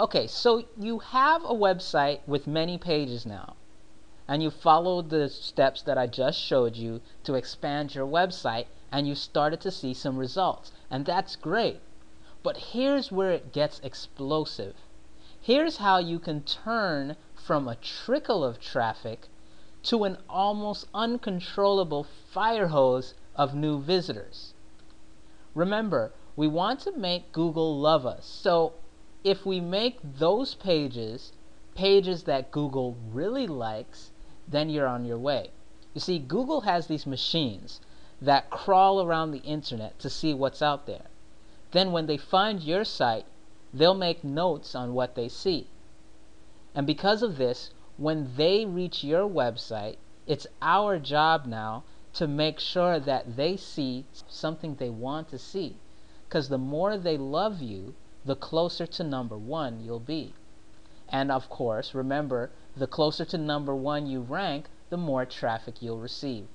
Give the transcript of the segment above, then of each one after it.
Okay, so you have a website with many pages now, and you followed the steps that I just showed you to expand your website, and you started to see some results, and that's great. But here's where it gets explosive. Here's how you can turn from a trickle of traffic to an almost uncontrollable fire hose of new visitors. Remember, we want to make Google love us. So if we make those pages pages that Google really likes, then you're on your way. You see, Google has these machines that crawl around the internet to see what's out there. Then, when they find your site, they'll make notes on what they see. And because of this, when they reach your website, it's our job now to make sure that they see something they want to see. Because the more they love you, the closer to number one you'll be. And of course, remember, the closer to number one you rank, the more traffic you'll receive.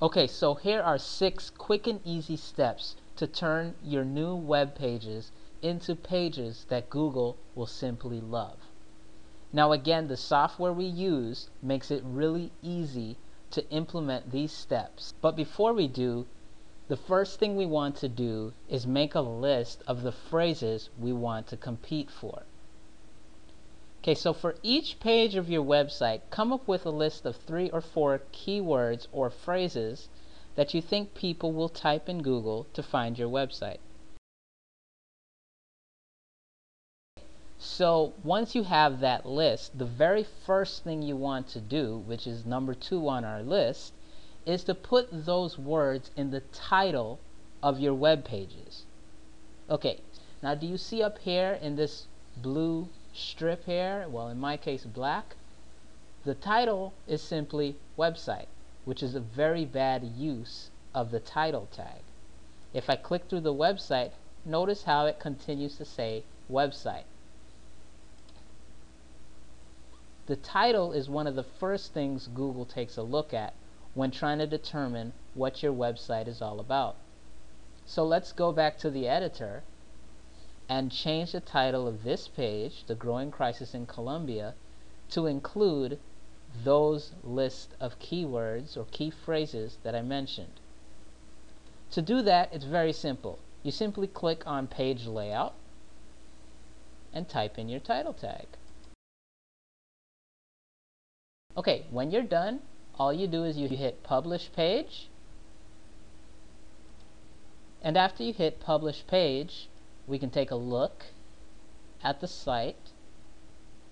Okay, so here are six quick and easy steps to turn your new web pages into pages that Google will simply love. Now, again, the software we use makes it really easy to implement these steps. But before we do, the first thing we want to do is make a list of the phrases we want to compete for. Okay, so for each page of your website, come up with a list of three or four keywords or phrases that you think people will type in Google to find your website. So once you have that list, the very first thing you want to do, which is number two on our list, is to put those words in the title of your web pages. Okay, now do you see up here in this blue strip here, well in my case black, the title is simply website, which is a very bad use of the title tag. If I click through the website, notice how it continues to say website. The title is one of the first things Google takes a look at when trying to determine what your website is all about. So let's go back to the editor and change the title of this page, The Growing Crisis in Colombia, to include those list of keywords or key phrases that I mentioned. To do that, it's very simple. You simply click on Page Layout and type in your title tag. Okay, when you're done, all you do is you hit Publish Page, and after you hit Publish Page, we can take a look at the site.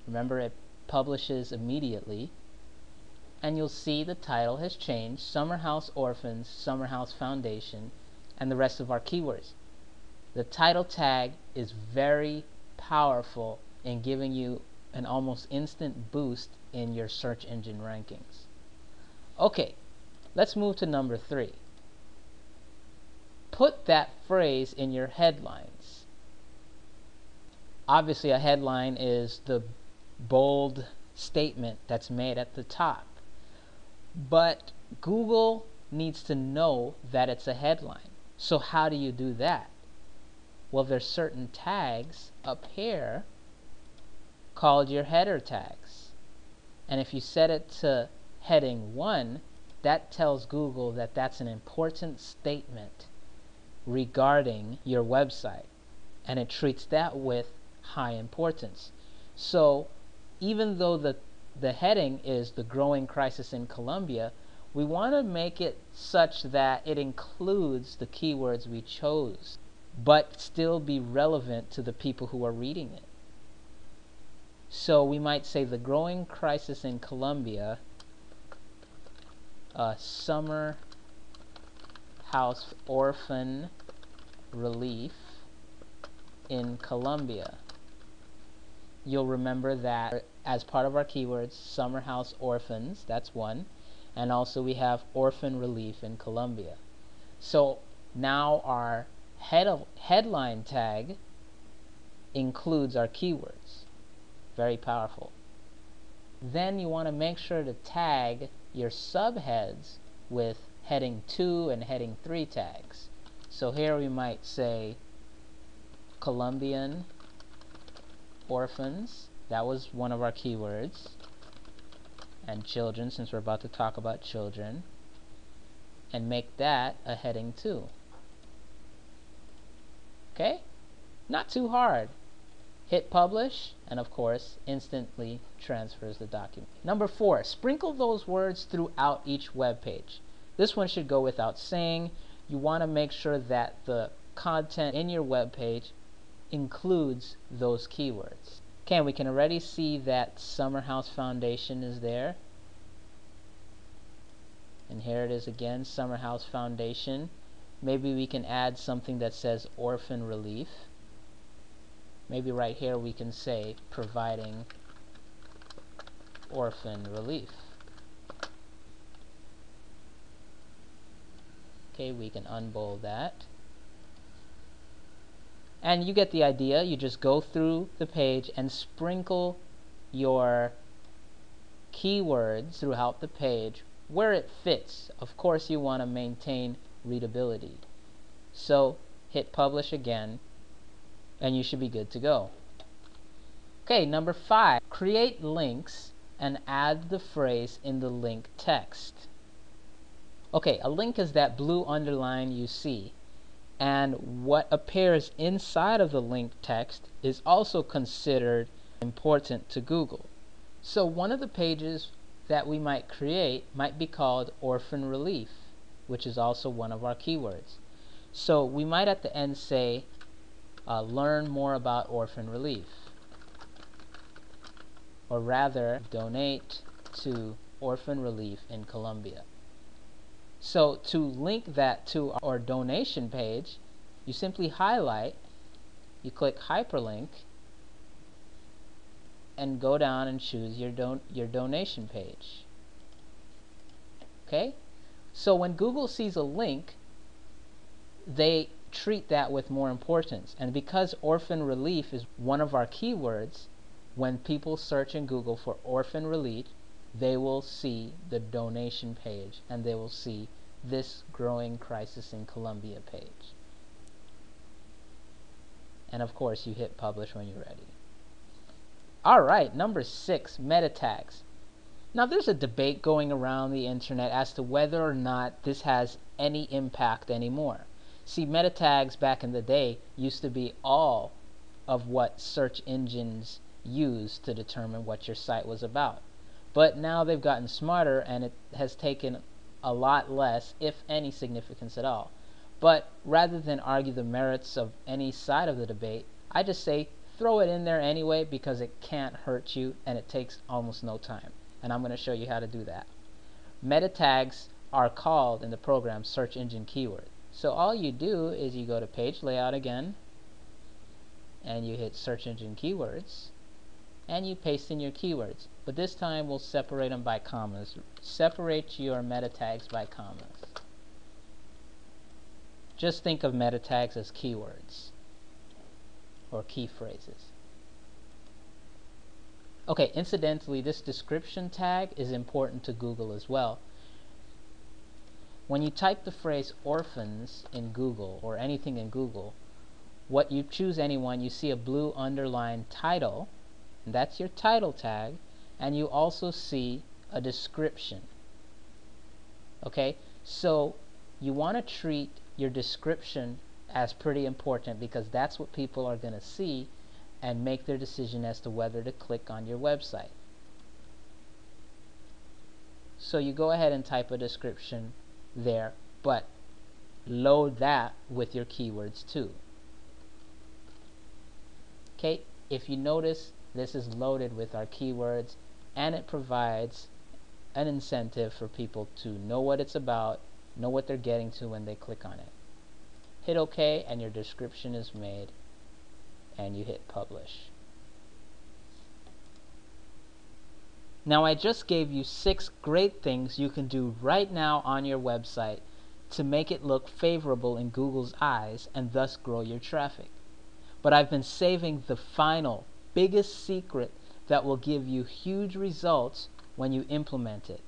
Remember, it publishes immediately. And you'll see the title has changed Summer House Orphans, Summer House Foundation, and the rest of our keywords. The title tag is very powerful in giving you an almost instant boost in your search engine rankings. Okay, let's move to number three. Put that phrase in your headlines obviously a headline is the bold statement that's made at the top. But Google needs to know that it's a headline. So how do you do that? Well, there's certain tags up here called your header tags. And if you set it to heading 1, that tells Google that that's an important statement regarding your website. And it treats that with high importance. So even though the, the heading is the growing crisis in Colombia, we want to make it such that it includes the keywords we chose, but still be relevant to the people who are reading it. So we might say the growing crisis in Colombia, uh, summer house orphan relief in Colombia you'll remember that as part of our keywords, summer house orphans, that's one, and also we have orphan relief in Colombia. So now our head headline tag includes our keywords. Very powerful. Then you want to make sure to tag your subheads with heading 2 and heading 3 tags. So here we might say Colombian orphans. That was one of our keywords. And children, since we're about to talk about children. And make that a heading 2. Okay? Not too hard. Hit publish, and of course, instantly transfers the document. Number four, sprinkle those words throughout each web page. This one should go without saying. You want to make sure that the content in your web page includes those keywords. Okay, we can already see that Summer House Foundation is there. And here it is again, Summer House Foundation. Maybe we can add something that says orphan relief maybe right here we can say providing orphan relief. Okay, we can unbold that. And you get the idea. You just go through the page and sprinkle your keywords throughout the page where it fits. Of course, you want to maintain readability. So hit publish again and you should be good to go. Okay, number five, create links and add the phrase in the link text. Okay, a link is that blue underline you see. And what appears inside of the link text is also considered important to Google. So one of the pages that we might create might be called Orphan Relief, which is also one of our keywords. So we might at the end say uh, learn more about orphan relief. Or rather, donate to orphan relief in Colombia. So to link that to our donation page, you simply highlight, you click hyperlink, and go down and choose your don your donation page. Okay? So when Google sees a link, they treat that with more importance. And because orphan relief is one of our keywords, when people search in Google for orphan relief, they will see the donation page and they will see this growing crisis in Colombia page. And of course, you hit publish when you're ready. Alright, number six, meta tags. Now, there's a debate going around the internet as to whether or not this has any impact anymore. See, meta tags back in the day used to be all of what search engines used to determine what your site was about. But now they've gotten smarter and it has taken a lot less, if any, significance at all. But rather than argue the merits of any side of the debate, I just say throw it in there anyway because it can't hurt you and it takes almost no time. And I'm going to show you how to do that. Meta tags are called in the program search engine keywords. So all you do is you go to page layout again and you hit search engine keywords and you paste in your keywords. But this time we'll separate them by commas. Separate your meta tags by commas. Just think of meta tags as keywords or key phrases. Okay, incidentally, this description tag is important to Google as well when you type the phrase orphans in Google or anything in Google, what you choose anyone, you see a blue underlined title, and that's your title tag, and you also see a description. Okay, so you want to treat your description as pretty important because that's what people are going to see and make their decision as to whether to click on your website. So you go ahead and type a description there, but load that with your keywords too. Okay, if you notice, this is loaded with our keywords and it provides an incentive for people to know what it's about, know what they're getting to when they click on it. Hit OK and your description is made and you hit publish. Now I just gave you six great things you can do right now on your website to make it look favorable in Google's eyes and thus grow your traffic. But I've been saving the final, biggest secret that will give you huge results when you implement it.